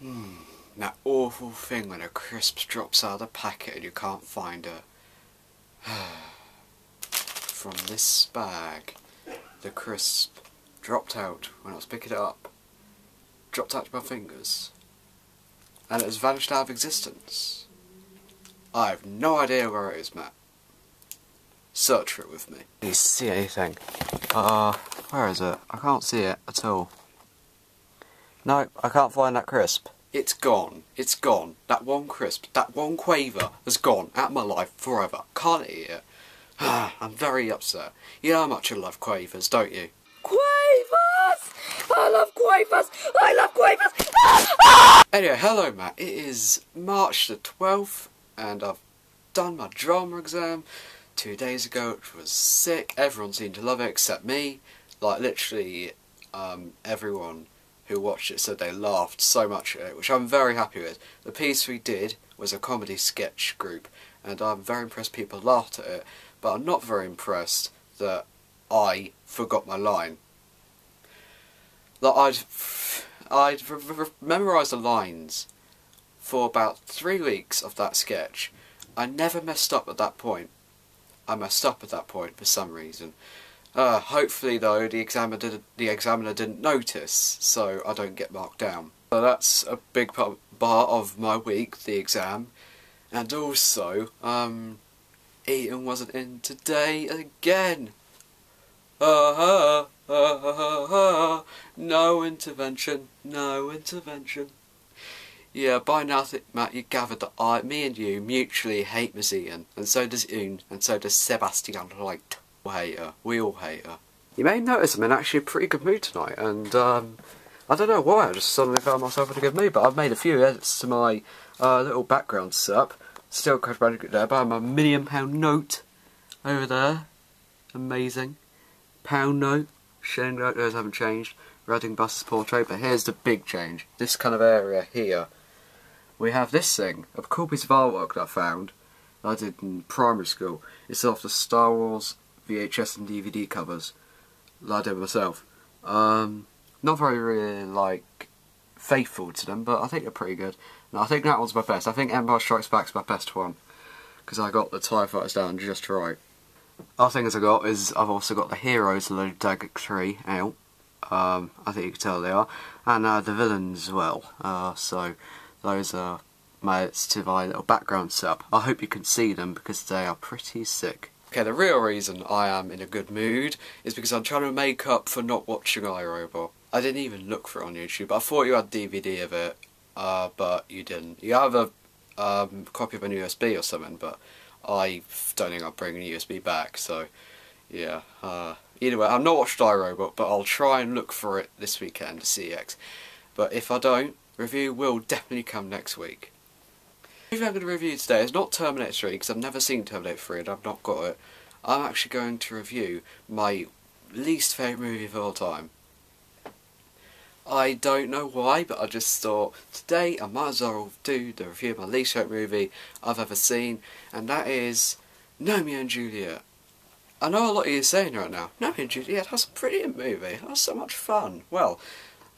Hmm, that awful thing when a crisp drops out of the packet and you can't find it. From this bag, the crisp dropped out when I was picking it up. Dropped out of my fingers. And it has vanished out of existence. I have no idea where it is, Matt. Search for it with me. Do you see anything? Uh, where is it? I can't see it at all. No, I can't find that crisp. It's gone. It's gone. That one crisp, that one quaver has gone out of my life forever. Can't eat it. I'm very upset. You know how much I love quavers, don't you? Quavers! I love quavers! I love quavers! Anyway, hello Matt. It is March the 12th and I've done my drama exam two days ago, which was sick. Everyone seemed to love it except me. Like, literally, um, everyone who watched it said they laughed so much at it, which I'm very happy with. The piece we did was a comedy sketch group, and I'm very impressed people laughed at it, but I'm not very impressed that I forgot my line. That I'd, I'd memorised the lines for about three weeks of that sketch. I never messed up at that point. I messed up at that point for some reason. Uh, hopefully though the examiner, did, the examiner didn't notice, so I don't get marked down. So that's a big part, of my week, the exam. And also, um, Ethan wasn't in today again. Uh, uh, uh, no intervention, no intervention. Yeah, by now, Matt, you gathered that I, me and you mutually hate Miss Ian, and so does Un, and so does Sebastian Light. We hate her. We all hate her. You may notice I'm in actually a pretty good mood tonight, and um, I don't know why, I just suddenly found myself in a good mood, but I've made a few edits to my uh, little background setup. Still quite good there, but I'm a million pound note over there. Amazing. Pound note. Shame those haven't changed. Reading bus's portrait, but here's the big change. This kind of area here. We have this thing, a cool piece of artwork that I found. I did in primary school. It's off the Star Wars VHS and DVD covers that I did myself. Um, not very really like faithful to them, but I think they're pretty good. No, I think that one's my best. I think Empire Strikes Back's my best one because I got the TIE Fighters down just right. Other things I got is I've also got the Heroes of the Daggett 3 out. Um, I think you can tell they are. And uh, the villains as well. Uh, so those are my, to my little background setup. I hope you can see them because they are pretty sick. Okay, the real reason I am in a good mood is because I'm trying to make up for not watching iRobot. I didn't even look for it on YouTube. I thought you had DVD of it, uh, but you didn't. You have a um, copy of an USB or something, but I don't think I'll bring a USB back, so yeah. Uh, either way, I've not watched iRobot, but I'll try and look for it this weekend, to CX. But if I don't, review will definitely come next week. Movie I'm going to review today is not Terminator 3 because I've never seen Terminator 3 and I've not got it. I'm actually going to review my least favourite movie of all time. I don't know why, but I just thought today I might as well do the review of my least favourite movie I've ever seen, and that is Gnomeo and Juliet. I know a lot of you are saying right now, Gnomeo and Juliet, that's a brilliant movie, that's so much fun. Well,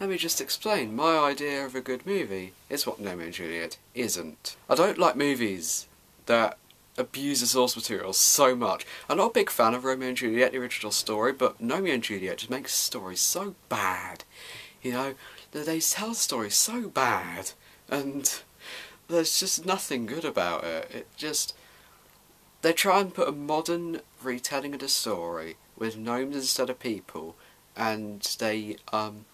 let me just explain. My idea of a good movie is what Gnomeo and Juliet isn't. I don't like movies that abuse the source material so much. I'm not a big fan of Romeo and Juliet, the original story, but Gnomeo and Juliet just makes stories so bad. You know, they tell stories so bad, and there's just nothing good about it. It just... They try and put a modern retelling of the story with gnomes instead of people, and they, um,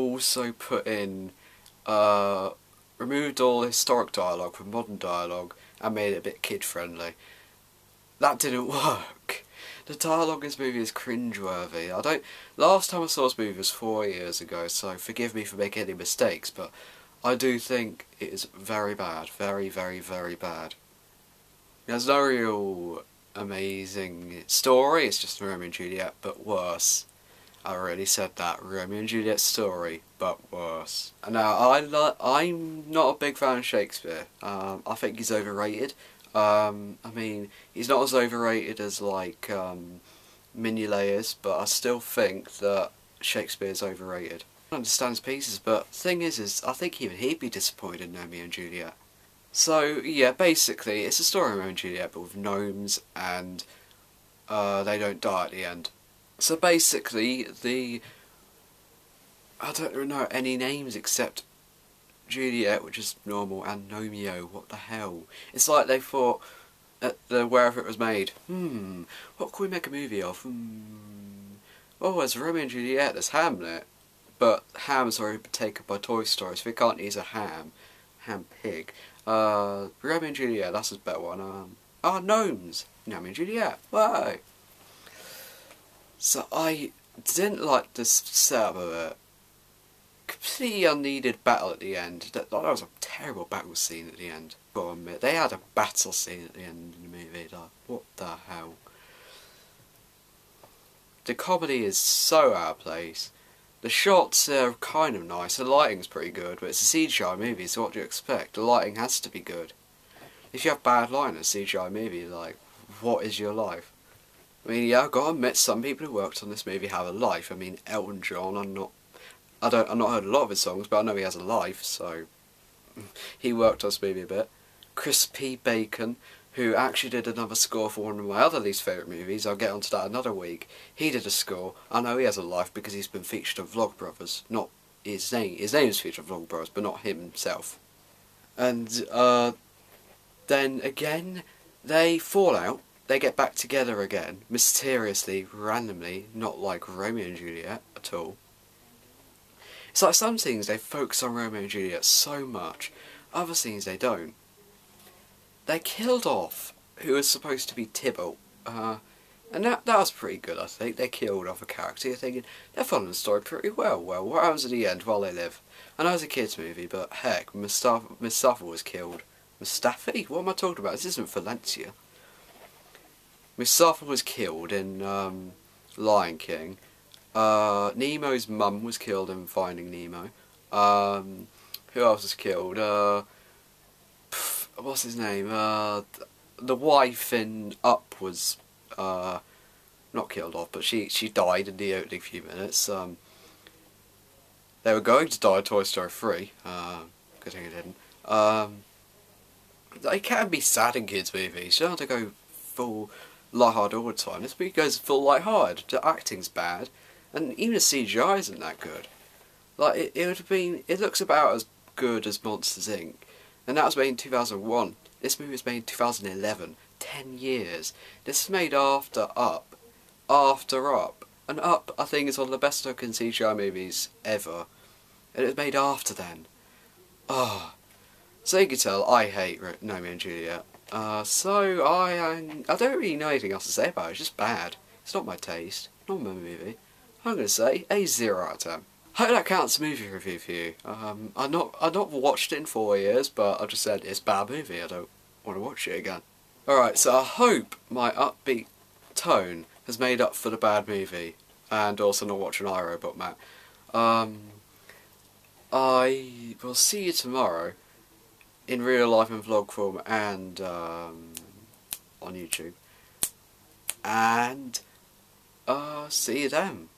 also put in, uh, removed all historic dialogue from modern dialogue and made it a bit kid friendly. That didn't work. The dialogue in this movie is cringeworthy. I don't. Last time I saw this movie was four years ago, so forgive me for making any mistakes, but I do think it is very bad, very, very, very bad. There's no real amazing story. It's just Romeo and Juliet, but worse. I already said that. Romeo and Juliet story, but worse. Now, I I'm not a big fan of Shakespeare. Um, I think he's overrated. Um, I mean, he's not as overrated as, like, um, Menelaus, but I still think that Shakespeare's overrated. I understand his pieces, but thing is, is I think even he'd be disappointed in Gnomeo and Juliet. So yeah, basically, it's a story of Romeo and Juliet, but with gnomes, and uh, they don't die at the end. So basically, the I don't know any names except Juliet, which is normal, and Gnomeo. What the hell? It's like they thought at the wherever it was made. Hmm, what can we make a movie of? Hmm. Oh, there's Romeo and Juliet. There's Hamlet, but Ham's already been taken by Toy Story, so we can't use a ham. Ham pig. Uh, Romeo and Juliet. That's a better one. Um, ah, oh, gnomes. Gnomeo and Juliet. Whoa. So I didn't like the setup of it completely unneeded battle at the end. That, that was a terrible battle scene at the end. Gotta admit, they had a battle scene at the end of the movie. Like, what the hell? The comedy is so out of place. The shots are kind of nice. The lighting's pretty good, but it's a CGI movie, so what do you expect? The lighting has to be good. If you have bad lighting in a CGI movie, like, what is your life? I mean, yeah, I've got to admit, some people who worked on this movie have a life. I mean, Elton John, I'm not I don't, I've not heard a lot of his songs, but I know he has a life, so he worked on this movie a bit. Chris P. Bacon, who actually did another score for one of my other least favourite movies, I'll get onto that another week. He did a score. I know he has a life because he's been featured on Vlogbrothers. Not his name. His name is featured on Vlogbrothers, but not himself. And uh, then again, they fall out. They get back together again, mysteriously, randomly, not like Romeo and Juliet at all. It's like some scenes they focus on Romeo and Juliet so much, other scenes they don't. They killed off who was supposed to be Tybalt, uh, and that, that was pretty good I think. They killed off a character, you're thinking, they're following the story pretty well. Well, what happens at the end while they live? I know it's a kids movie, but heck, Mustafa, Mustafa was killed. Mustafi? What am I talking about? This isn't Valencia. Mustafa was killed in um, Lion King, uh, Nemo's mum was killed in Finding Nemo. Um, who else was killed? Uh, pff, what's his name? Uh, the wife in Up was uh, not killed off, but she she died in the opening few minutes. Um, they were going to die in Toy Story 3. Uh, good thing it didn't. Um, they can be sad in kids' movies. You don't have to go full lighthearted all the time. This movie goes full lighthearted. The acting's bad. And even the CGI isn't that good. Like, it, it would have been, it looks about as good as Monsters Inc. And that was made in 2001. This movie was made in 2011. 10 years. This is made after Up. After Up. And Up, I think, is one of the best looking CGI movies ever. And it was made after then. Oh. So you can tell, I hate Gnomeo and Juliet. Uh, so I, I, I don't really know anything else to say about it. It's just bad. It's not my taste. Not my movie. I'm going to say a 0 out of 10. Hope that counts a movie review for you. Um, I've not I've not watched it in four years, but I just said it's a bad movie. I don't want to watch it again. Alright, so I hope my upbeat tone has made up for the bad movie, and also not watching iRobot Matt. Um, I will see you tomorrow in real life in vlog form and um, on YouTube. And uh, see you then.